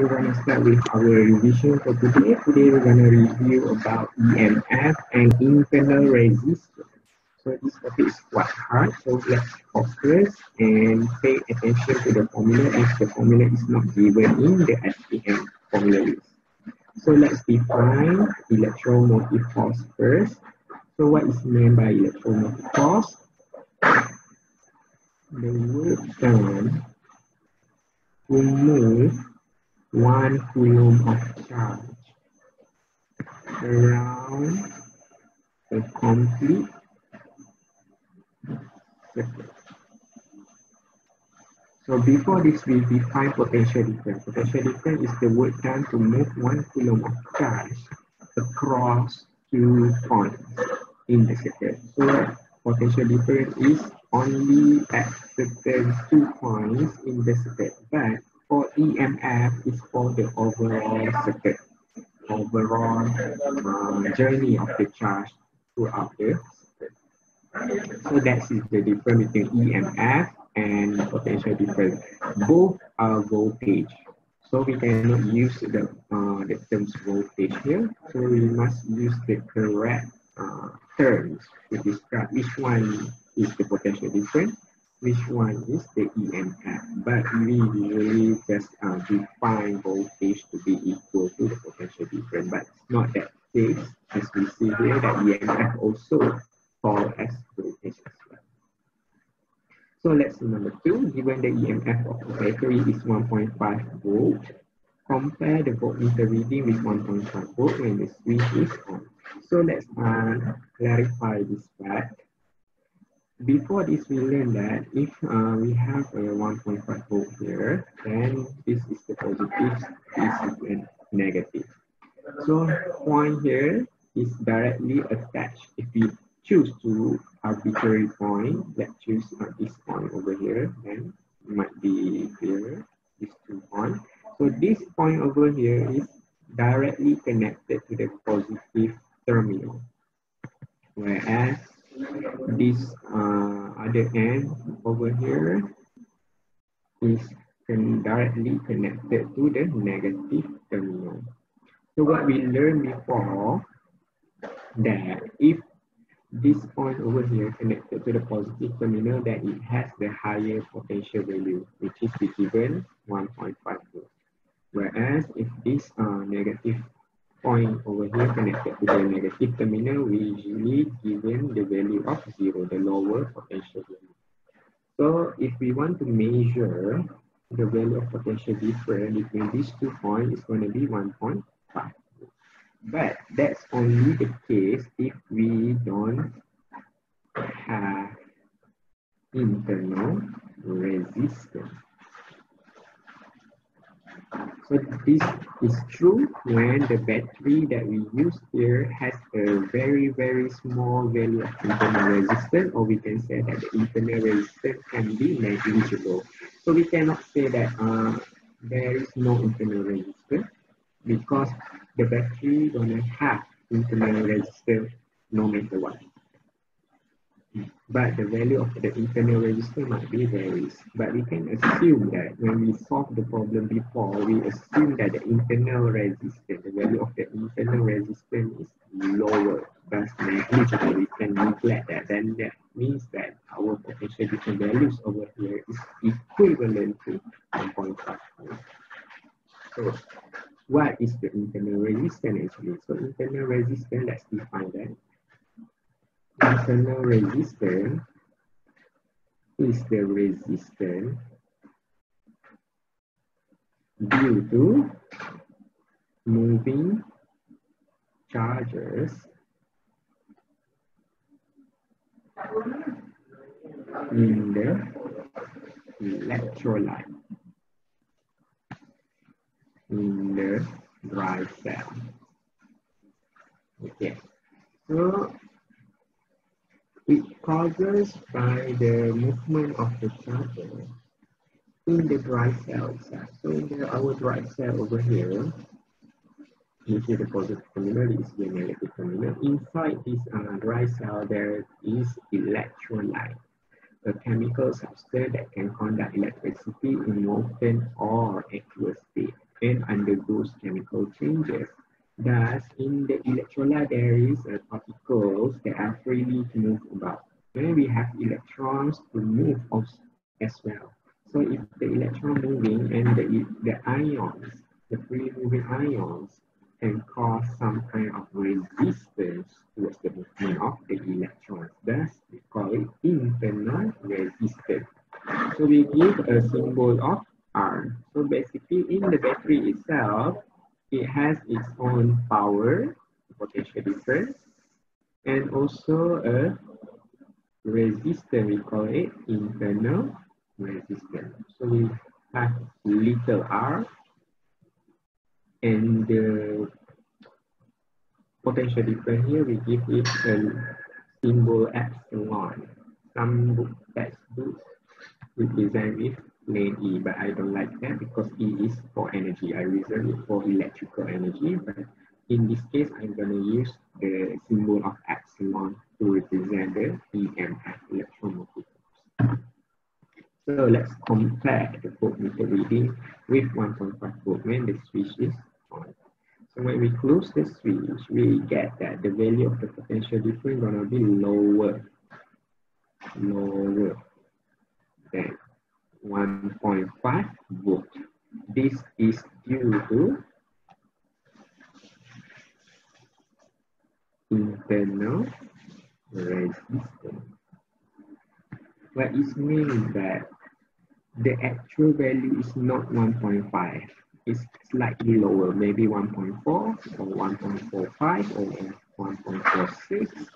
we're going to start with our revision for today. Today we're going to review about EMF and internal resistance. So this topic is quite hard, so let's focus and pay attention to the formula if the formula is not given in the SPM formula list. So let's define electromotive force first. So what is meant by electromotive force? The work done to move one coulomb of charge around a complete circuit. So before this, we define potential difference. Potential difference is the work done to move one coulomb of charge across two points in the circuit. So potential difference is only at certain two points in the circuit, but for EMF is for the overall circuit, overall um, journey of the charge throughout the circuit. So that is the difference between EMF and potential difference. Both are voltage. So we cannot use the, uh, the terms voltage here. So we must use the correct uh, terms to describe which one is the potential difference which one is the EMF. But we usually just uh, define voltage to be equal to the potential difference, but it's not that case as we see here that EMF also fall as voltage as well. So let's see number two, given the EMF of the battery is 1.5 volt, compare the voltmeter reading with 1.5 volt when the switch is on. So let's uh, clarify this fact before this we learned that if uh, we have a 1.5 volt here then this is the positive this is the negative. So point here is directly attached. If we choose to arbitrary point let's choose uh, this point over here then might be here this two point. So this point over here is directly connected to the positive terminal. Whereas this uh, other end over here is directly connected to the negative terminal. So what we learned before that if this point over here connected to the positive terminal that it has the higher potential value which is given 1.5 volt. Whereas if this uh, negative point over here connected to the negative terminal, we usually given the value of zero, the lower potential value. So if we want to measure the value of potential difference between these two points, it's going to be 1.5. But that's only the case if we don't have internal resistance. So this is true when the battery that we use here has a very, very small value of internal resistance, or we can say that the internal resistance can be negligible. So we cannot say that uh, there is no internal resistance because the battery gonna have internal resistance no matter what but the value of the internal resistance might be varies. But we can assume that when we solve the problem before, we assume that the internal resistance, the value of the internal resistance is lower, thus negligible. We can neglect that. Then that means that our potential different values over here is equivalent to 1.5. So what is the internal resistance actually? So internal resistance, let's define that internal resistance is the resistance due to moving charges in the electrolyte in the dry cell. Okay, so it causes by the movement of the charger in the dry cell itself. So in the, our dry cell over here, see the positive terminal is the negative terminal. Inside this uh, dry cell, there is electrolyte, a chemical substance that can conduct electricity in molten or aqueous state. and undergoes chemical changes. Thus, in the electrolyte, there is particles that are freely to move about. When we have electrons to move as well. So if the electron moving and the, the ions, the free moving ions can cause some kind of resistance towards the movement of the electrons. Thus, we call it internal resistance. So we give a symbol of R. So basically in the battery itself, it has its own power, potential difference, and also a resistance, we call it internal resistance. So we have little r and the potential difference here, we give it a symbol epsilon. Some book textbooks represent with lane E, but I don't like that because E is for energy. I reserve it for electrical energy, but in this case, I'm going to use the symbol of epsilon to represent the EMF, electromotive So let's compare the voltmeter reading with 1.5 volt when the switch is on. So when we close the switch, we get that the value of the potential difference going to be lower, lower than 1.5 volt. This is due to internal resistance. What is mean that the actual value is not 1.5. It's slightly lower, maybe 1.4 or 1.45 or 1.46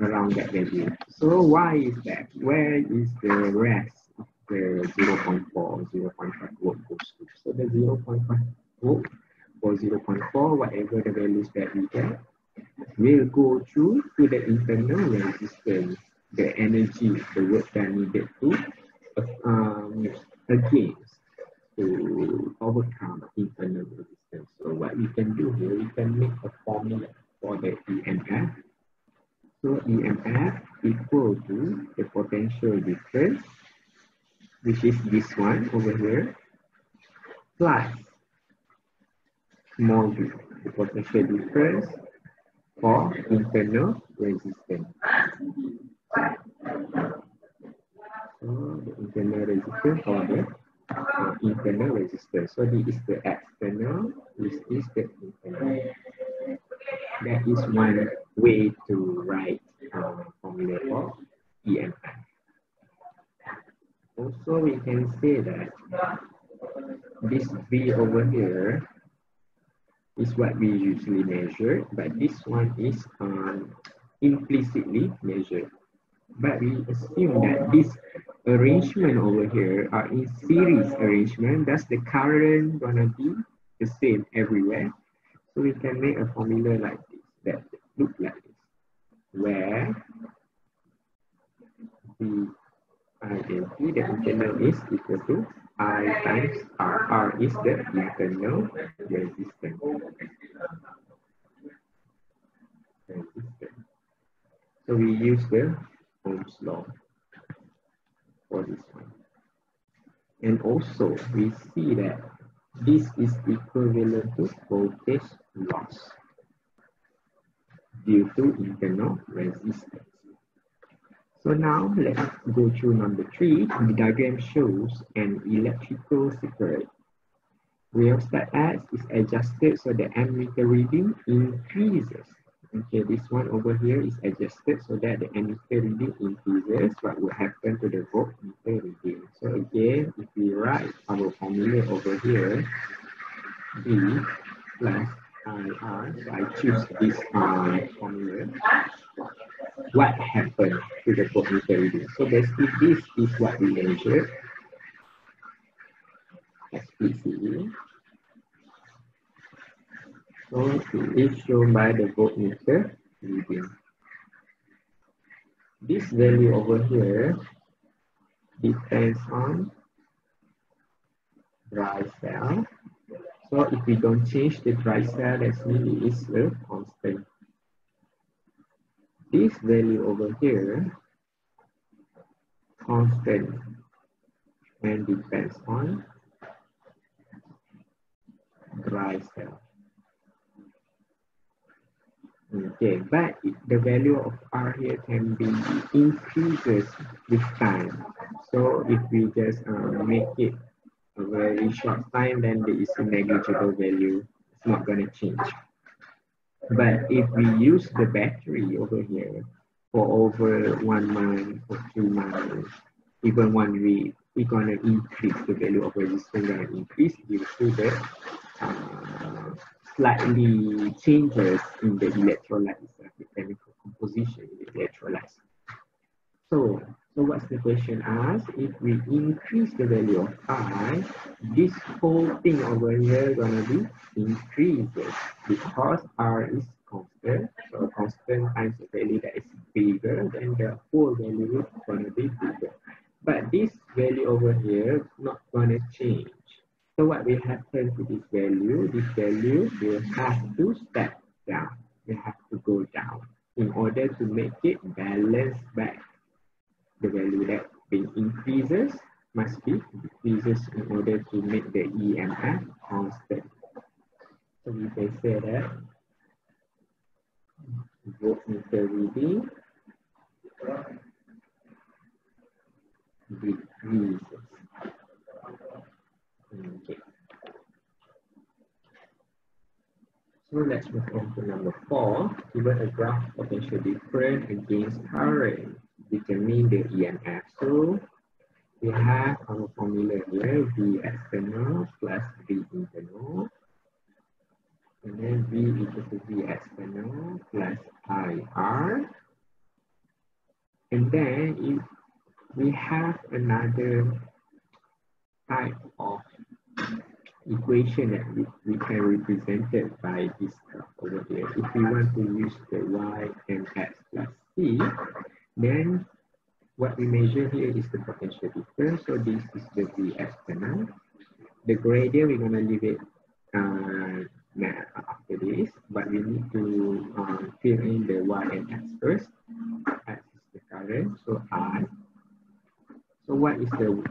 around that value. So why is that? Where is the rest the 0.4 or 0.5 volt goes to. So the 0.5 volt or 0.4, whatever the values that we get, will go through to the internal resistance, the energy, the work that needed to um, against to overcome internal resistance. So what we can do here, we can make a formula for the EMF. So EMF equal to the potential difference which is this one over here, plus small d, the potential difference for internal resistance. So the internal resistance or the uh, internal resistance. So this is the external, this is the internal. That is one way to write uh, formula for EMF. Also, we can say that this V over here is what we usually measure, but this one is um, implicitly measured. But we assume that this arrangement over here are in series arrangement, thus the current gonna be the same everywhere. So we can make a formula like this, that look like this, where the identity, the internal is equal to I times R. R is the internal resistance. resistance. So we use the Ohm's law for this one. And also we see that this is equivalent to voltage loss due to internal resistance. Now let's go through number three. The diagram shows an electrical circuit. Rheostat X is adjusted so the ammeter reading increases. Okay, this one over here is adjusted so that the ammeter reading increases. What will happen to the voltmeter reading? So again, if we write our formula over here, V plus I choose this uh, formula what happened to the voltmeter reading. So basically this is what we measure SPC. So it is shown by the voltmeter reading. This value over here depends on dry cell. So if we don't change the dry cell, that means it is a constant this value over here constant and depends on dry cell. Okay, but the value of R here can be increases with time. So if we just uh, make it very short time, then there is a negligible value. It's not going to change. But if we use the battery over here for over one month or two months, even one week, we're going to increase the value of resistance going to increase due to the uh, slightly changes in the electrolytes, the chemical composition in the electrolytes. So, so what's the question asked? If we increase the value of I, this whole thing over here gonna be increases because R is constant. So constant times the value that is bigger, then the whole value is gonna be bigger. But this value over here not gonna change. So what will happen to this value? This value will have to step down. We have to go down in order to make it balance back. The value that being increases must be decreases in order to make the EMF constant. So we can say that voltmeter reading decreases. Okay. So let's move on to number four. Given a graph potential difference against current, determine the EMF. So we have our formula here, V external plus V internal. And then V equals to V external plus IR. And then if we have another type of equation that we, we can represent it by this over here. If we want to use the y and x plus c, then what we measure here is the potential difference. So this is the v external. The gradient, we're going to leave it uh, after this, but we need to um, fill in the y and x first. X is the current, so I. So what is the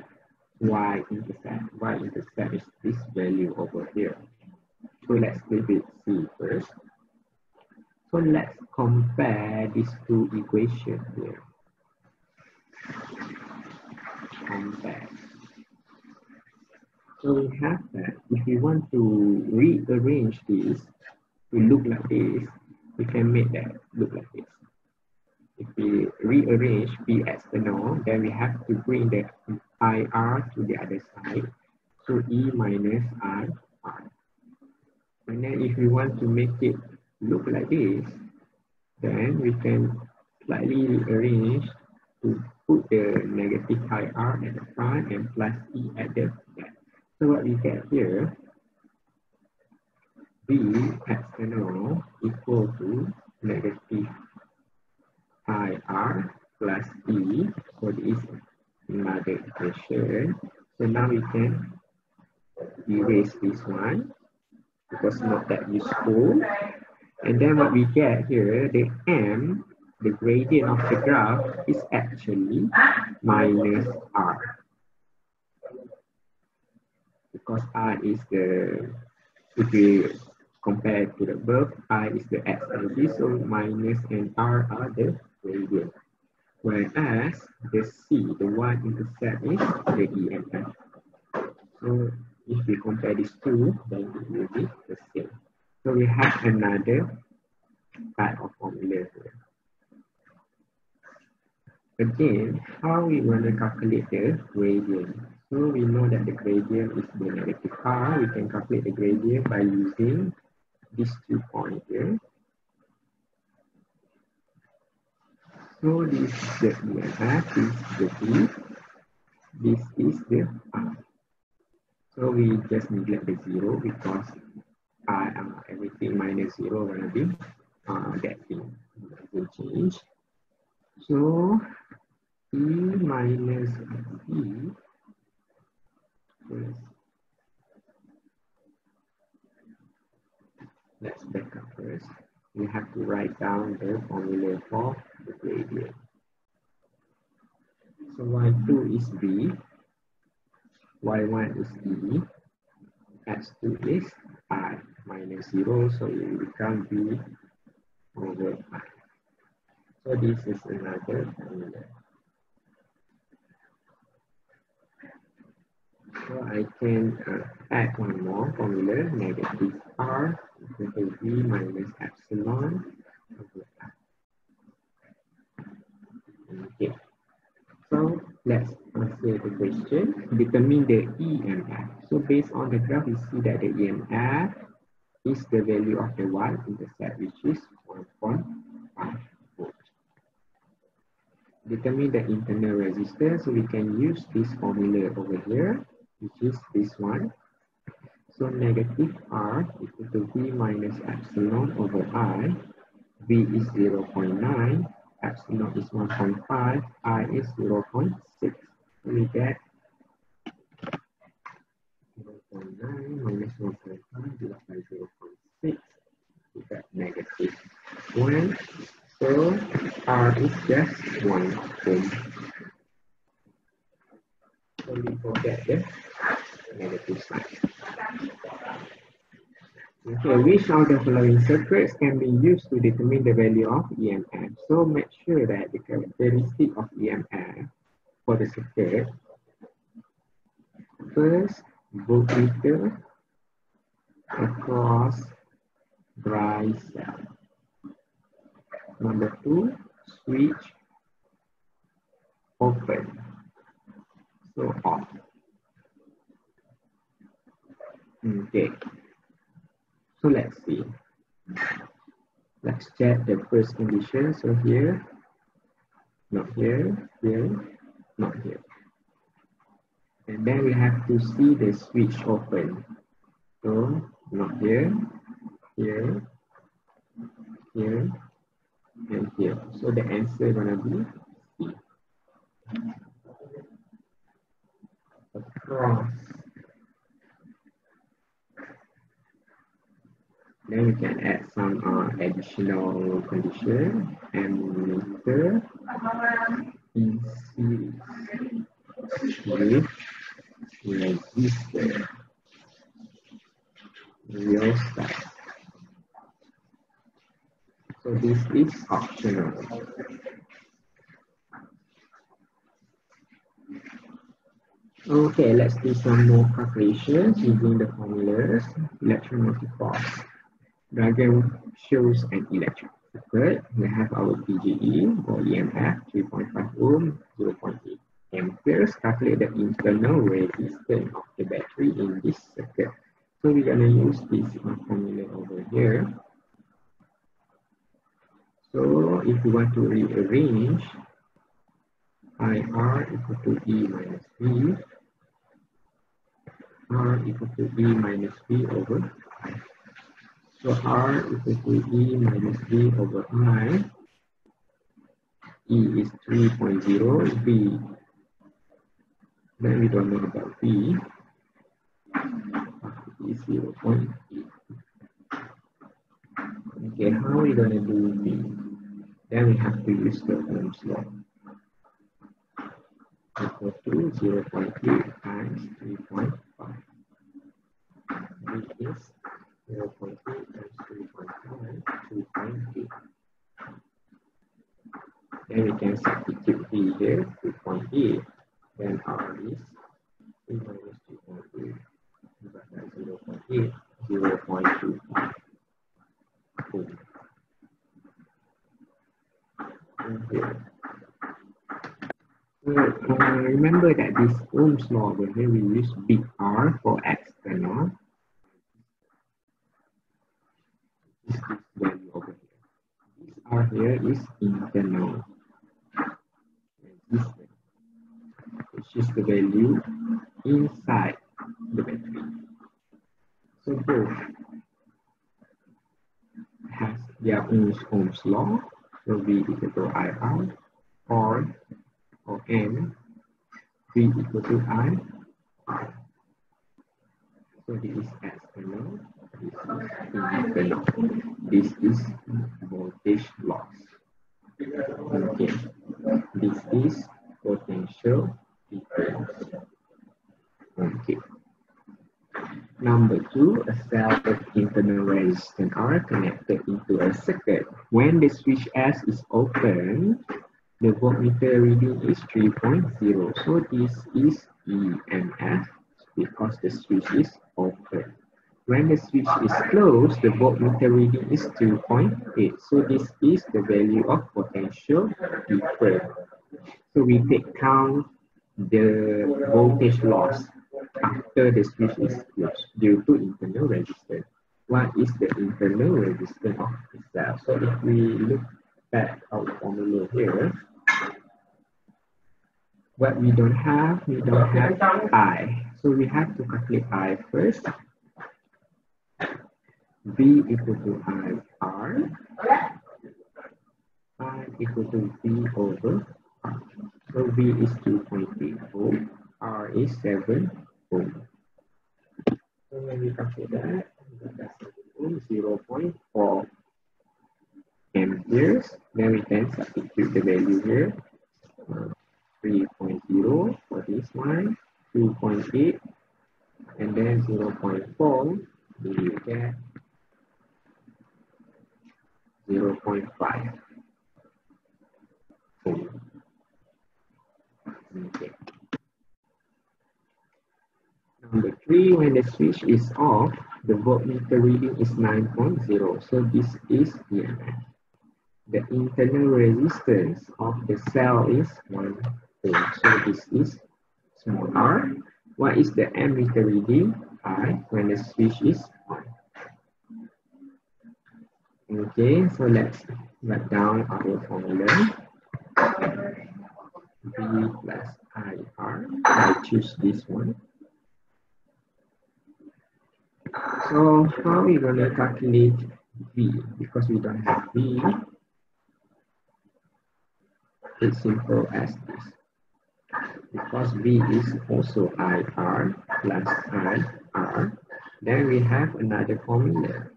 y-intercept. Y-intercept is this value over here. So let's leave it C first. So let's compare these two equations here. Compare. So we have that if we want to rearrange this we look like this, we can make that look like this if we rearrange P external, then we have to bring the IR to the other side. So E minus R. And then if we want to make it look like this, then we can slightly rearrange to put the negative IR at the front and plus E at the back. So what we get here, V external equal to negative IR plus E. So this is another equation. So now we can erase this one because not that useful. And then what we get here, the M, the gradient of the graph is actually minus R. Because R is the, if we compare to the above, I is the x energy, so minus and R are the gradient. Whereas the C, the y-intercept is the EMF. So if we compare these two, then it will be the same. So we have another type of formula here. Again, how we want to calculate the gradient? So we know that the gradient is the negative R. We can calculate the gradient by using these two points here. So this is the EMF, this is the V, this is the R. So we just neglect the zero because uh, everything minus zero gonna be uh, that thing will change. So E minus V let's back up first we have to write down the formula for the gradient. So y2 is b, y1 is e, x2 is i. minus 0, so it will become V over I. So this is another formula. So I can uh, add one more formula, negative R equal to minus epsilon over I. Okay. So let's answer the question. Determine the EMF. So based on the graph, we see that the EMF is the value of the y-intercept, which is 1.5 volt. Determine the internal resistance. So we can use this formula over here, which is this one. So negative R equal to V minus epsilon over I. V is 0 0.9 epsilon is 1.5, i is 0 0.6. We get 0 0.9 minus 1.5 divided by 0 0.6. We get negative 1. So r is just 1 ohm. So we forget the negative sign. Okay, which of the following circuits can be used to determine the value of EMF? So make sure that the characteristic of EMF for the circuit, first, voltmeter across dry cell. Number two, switch open, so off. Okay. So let's see. Let's check the first condition. So here, not here, here, not here. And then we have to see the switch open. So not here, here, here, and here. So the answer gonna be C. Across Then we can add some uh, additional condition ammeter in series with resistor rheostat. So this is optional. Okay, let's do some more calculations using the formulas. Electromotive force diagram shows an electric circuit. We have our PGE or EMF 3.5 ohm, 0.8 amperes. Calculate the internal resistance of the battery in this circuit. So we're gonna use this formula over here. So if you want to rearrange IR equal to E minus V, R equal to E minus V over I. So R is equal to E minus V over I. E is 3.0, V. Then we don't know about V. E is 0 0.8. Okay, how are we going to do V? Then we have to use the Ohm's law. Equal to 0 0.8 times 3.5. V is 0 0.8 times 3.5, 2.8. Then we can substitute V here, 2.8. Then R is 3 minus 2.8 divided by 0 0.8, 0 0.25. Boom. Okay. So uh, remember that this Ohm's law here we use big R for external this value over here. This R here is internal resistance, which is the value inside the battery. So both has their own Ohm's law. So V equal to IR or or N V equal to I. So this is external this is This is voltage loss. Okay. This is potential difference. Okay. Number two, a cell with internal resistance are connected into a circuit. When the switch S is open, the voltmeter reading is 3.0. So this is EMF because the switch is open. When the switch is closed, the voltmeter reading is 2.8. So this is the value of potential difference. So we take count the voltage loss after the switch is closed due to internal resistance. What is the internal resistance of cell? So if we look at our formula here, what we don't have, we don't have I. So we have to calculate I first. V equal to I R. I equal to V over R. So V is 2.8 ohm, R is 7 ohm. So when we calculate that, that's 0.4 amperes. Then we can substitute the value here. Uh, 3.0 for this one, 2.8, and then 0.4, we get 0.5. Okay. Number three, when the switch is off, the voltmeter reading is 9.0. So this is EMF. The internal resistance of the cell is 1 ohm. So this is small r. What is the ammeter reading? I when the switch is. Okay, so let's write down our formula. V plus IR. I choose this one. So how we to calculate V? Because we don't have V, it's simple as this. Because V is also IR plus IR, then we have another formula,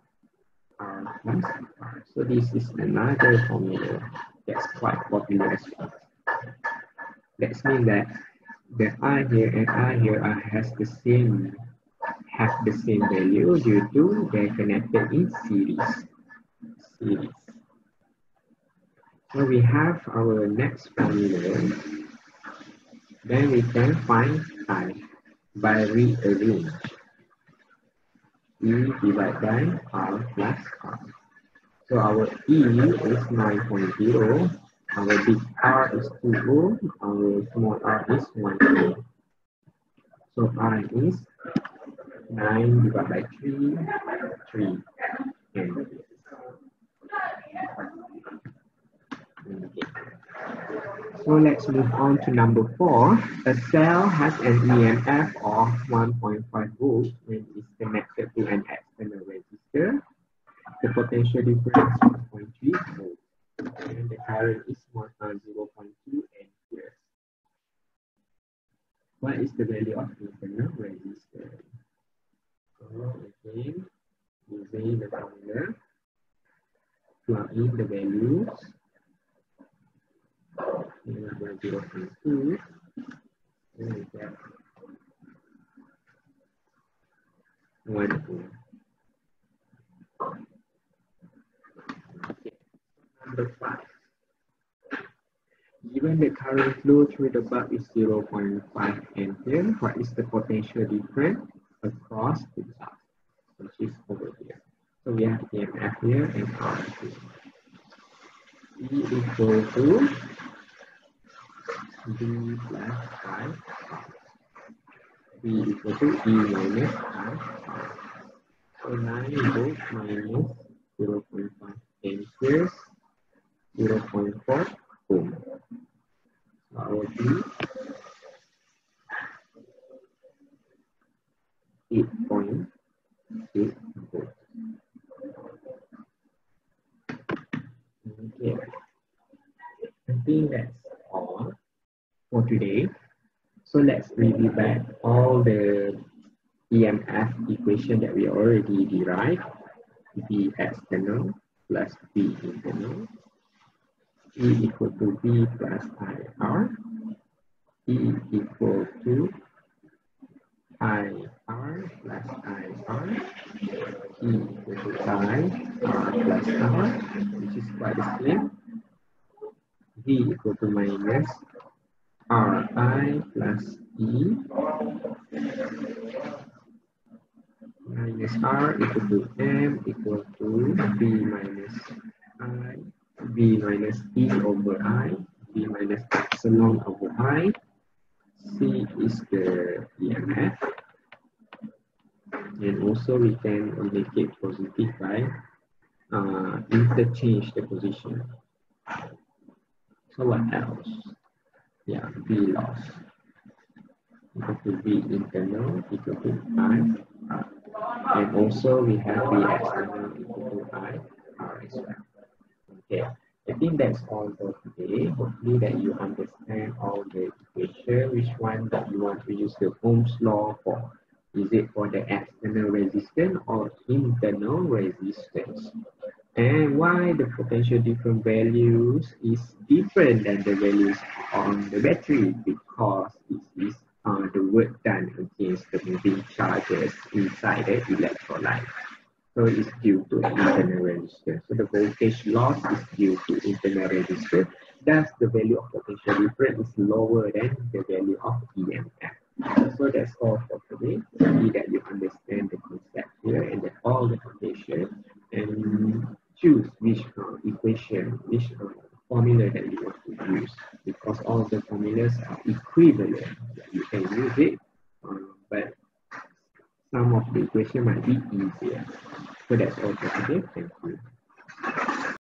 So this is another formula that's quite popular as well. That means that the I here and I here are, has the same have the same value due to they're connected in series. Series. So we have our next formula. Then we can find I by rearrange. E divided by R plus R. So our E is 9.0 our big R is 2 our small r is 1 ohm. So R is 9 divided by 3, 3 and So let's move on to number 4. A cell has an EMF of 1.5 volts when it's connected to an external resistor. The potential difference is 1.3 volts and the current is more than 0.2 amperes. What is the value of internal resistance? So again, using the formula, plug in the values. Mm-hmm. Here 0.2, and we get 1 ohm. Number five. Given the current flow through the bulb is 0.5 ampere, what is the potential difference across the bulb, which is over here? So we have EMF here and R here. E equal to B plus I B equal to E minus I. So 9 volts minus 0.5 amperes 0.4 ohm. Our B 8.8 volt. Okay. I think that's all for today. So let's review back all the EMF equation that we already derived. V external plus V internal E equal to B plus IR. E equal to IR plus IR E equal to I R plus R which is quite same V equal to minus Ri plus E minus R equal to M equal to b minus I V minus E over i, b minus epsilon over I C is the EMF and also we can indicate positive by uh, interchange the position. So what else? Yeah, V loss equal to V internal equal to I R. And also we have the external equal to I R as well. Okay. I think that's all for today. Hopefully that you understand all the equation, which one that you want to use the Ohm's law for. Is it for the external resistance or internal resistance? And why the potential different values is different than the values on the battery because it is uh, the work done against the moving charges inside the electrolyte. So it's due to internal resistance. So the voltage loss is due to internal resistance. Thus, the value of potential difference is lower than the value of EMF. So that's all for today. See that you understand the concept here and all the foundation and choose which uh, equation, which uh, formula that you want to use because all the formulas are equivalent. You can use it, uh, but some of the equation might be easier. So that's all for today. Thank you.